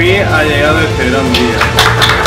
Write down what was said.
fin ha llegado este gran día.